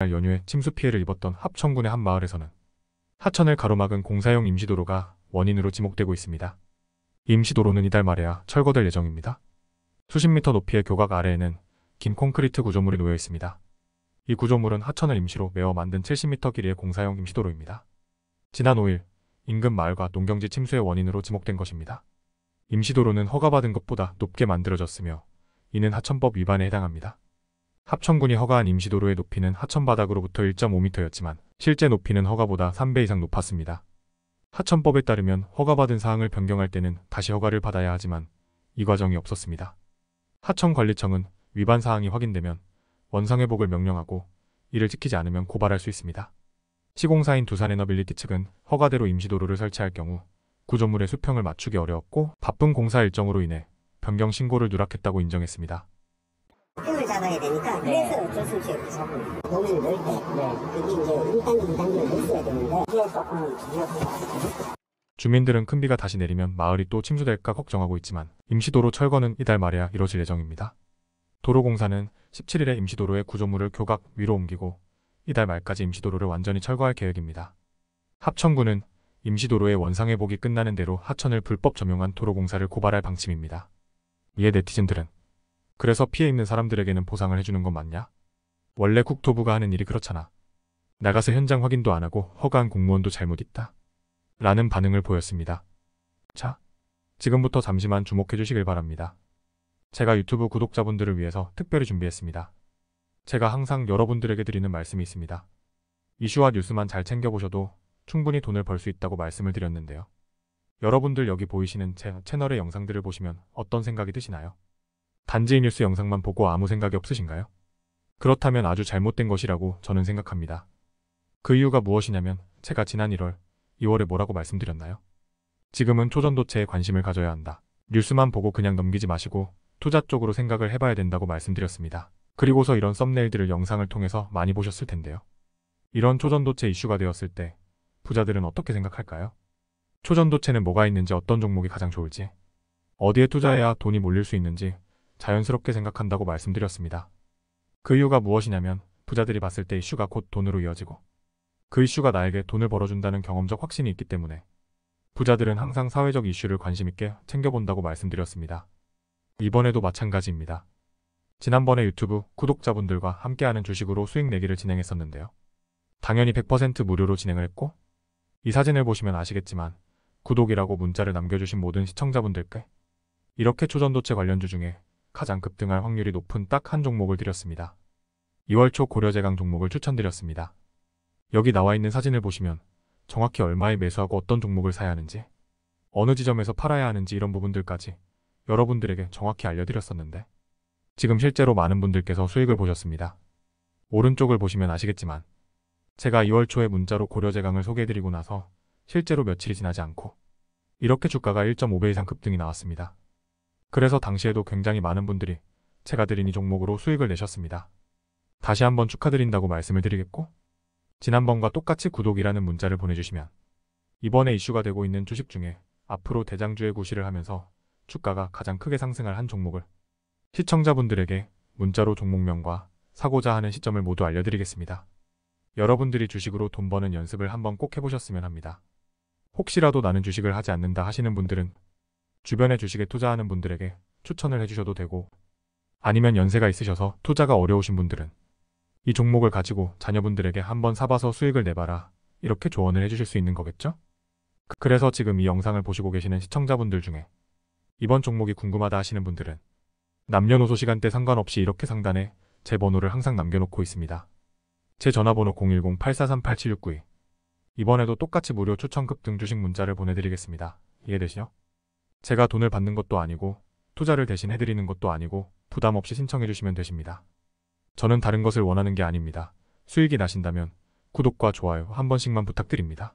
연휴에 침수 피해를 입었던 합천군의 한 마을에서는 하천을 가로막은 공사용 임시도로가 원인으로 지목되고 있습니다. 이 임시도로는 이달 말에야 철거될 예정입니다. 수십 미터 높이의 교각 아래에는 긴 콘크리트 구조물이 놓여 있습니다. 이 구조물은 하천을 임시로 메어 만든 70m 길이의 공사용 임시도로입니다. 지난 5일 인근 마을과 농경지 침수의 원인으로 지목된 것입니다. 임시도로는 허가받은 것보다 높게 만들어졌으며 이는 하천법 위반에 해당합니다. 합천군이 허가한 임시도로의 높이는 하천 바닥으로부터 1.5m였지만 실제 높이는 허가보다 3배 이상 높았습니다. 하천법에 따르면 허가받은 사항을 변경할 때는 다시 허가를 받아야 하지만 이 과정이 없었습니다. 하천관리청은 위반 사항이 확인되면 원상회복을 명령하고 이를 지키지 않으면 고발할 수 있습니다. 시공사인 두산에너빌리티 측은 허가대로 임시도로를 설치할 경우 구조물의 수평을 맞추기 어려웠고 바쁜 공사 일정으로 인해 변경 신고를 누락했다고 인정했습니다. 을 잡아야 되니까 그래서 어쩔 수 없이 도면을 넣을 때 그게 이제 1단계, 2단계를 넣었어야 되는데 이게 조금 위험하다. 주민들은 큰 비가 다시 내리면 마을이 또 침수될까 걱정하고 있지만 임시도로 철거는 이달 말에야 이뤄질 예정입니다. 도로공사는 17일에 임시도로의 구조물을 교각 위로 옮기고 이달 말까지 임시도로를 완전히 철거할 계획입니다. 합천군은 임시도로의 원상 회복이 끝나는 대로 하천을 불법 점용한 도로공사를 고발할 방침입니다. 이에 네티즌들은 그래서 피해 입는 사람들에게는 보상을 해주는 건 맞냐? 원래 국토부가 하는 일이 그렇잖아. 나가서 현장 확인도 안 하고 허가한 공무원도 잘못 있다. 라는 반응을 보였습니다. 자, 지금부터 잠시만 주목해 주시길 바랍니다. 제가 유튜브 구독자분들을 위해서 특별히 준비했습니다. 제가 항상 여러분들에게 드리는 말씀이 있습니다. 이슈와 뉴스만 잘 챙겨보셔도 충분히 돈을 벌 수 있다고 말씀을 드렸는데요. 여러분들 여기 보이시는 제 채널의 영상들을 보시면 어떤 생각이 드시나요? 단지 뉴스 영상만 보고 아무 생각이 없으신가요? 그렇다면 아주 잘못된 것이라고 저는 생각합니다. 그 이유가 무엇이냐면 제가 지난 1월, 2월에 뭐라고 말씀드렸나요? 지금은 초전도체에 관심을 가져야 한다. 뉴스만 보고 그냥 넘기지 마시고 투자 쪽으로 생각을 해봐야 된다고 말씀드렸습니다. 그리고서 이런 썸네일들을 영상을 통해서 많이 보셨을 텐데요. 이런 초전도체 이슈가 되었을 때 부자들은 어떻게 생각할까요? 초전도체는 뭐가 있는지 어떤 종목이 가장 좋을지 어디에 투자해야 돈이 몰릴 수 있는지 자연스럽게 생각한다고 말씀드렸습니다. 그 이유가 무엇이냐면 부자들이 봤을 때 이슈가 곧 돈으로 이어지고 그 이슈가 나에게 돈을 벌어준다는 경험적 확신이 있기 때문에 부자들은 항상 사회적 이슈를 관심있게 챙겨본다고 말씀드렸습니다. 이번에도 마찬가지입니다. 지난번에 유튜브 구독자분들과 함께하는 주식으로 수익 내기를 진행했었는데요. 당연히 100% 무료로 진행을 했고 이 사진을 보시면 아시겠지만 구독이라고 문자를 남겨주신 모든 시청자분들께 이렇게 초전도체 관련주 중에 가장 급등할 확률이 높은 딱 한 종목을 드렸습니다. 2월 초 고려제강 종목을 추천드렸습니다. 여기 나와 있는 사진을 보시면 정확히 얼마에 매수하고 어떤 종목을 사야 하는지, 어느 지점에서 팔아야 하는지 이런 부분들까지 여러분들에게 정확히 알려드렸었는데, 지금 실제로 많은 분들께서 수익을 보셨습니다. 오른쪽을 보시면 아시겠지만, 제가 2월 초에 문자로 고려제강을 소개해드리고 나서 실제로 며칠이 지나지 않고, 이렇게 주가가 1.5배 이상 급등이 나왔습니다. 그래서 당시에도 굉장히 많은 분들이 제가 드린 이 종목으로 수익을 내셨습니다. 다시 한번 축하드린다고 말씀을 드리겠고, 지난번과 똑같이 구독이라는 문자를 보내주시면 이번에 이슈가 되고 있는 주식 중에 앞으로 대장주의 구시를 하면서 주가가 가장 크게 상승할 한 종목을 시청자분들에게 문자로 종목명과 사고자 하는 시점을 모두 알려드리겠습니다. 여러분들이 주식으로 돈 버는 연습을 한번 꼭 해보셨으면 합니다. 혹시라도 나는 주식을 하지 않는다 하시는 분들은 주변에 주식에 투자하는 분들에게 추천을 해주셔도 되고 아니면 연세가 있으셔서 투자가 어려우신 분들은 이 종목을 가지고 자녀분들에게 한번 사봐서 수익을 내봐라. 이렇게 조언을 해주실 수 있는 거겠죠? 그- 그래서 지금 이 영상을 보시고 계시는 시청자분들 중에 이번 종목이 궁금하다 하시는 분들은 남녀노소 시간대 상관없이 이렇게 상단에 제 번호를 항상 남겨놓고 있습니다. 제 전화번호 010-843-8762 이번에도 똑같이 무료 추천 급 등 주식 문자를 보내드리겠습니다. 이해되시죠? 제가 돈을 받는 것도 아니고 투자를 대신 해드리는 것도 아니고 부담 없이 신청해 주시면 되십니다. 저는 다른 것을 원하는 게 아닙니다. 수익이 나신다면 구독과 좋아요 한 번씩만 부탁드립니다.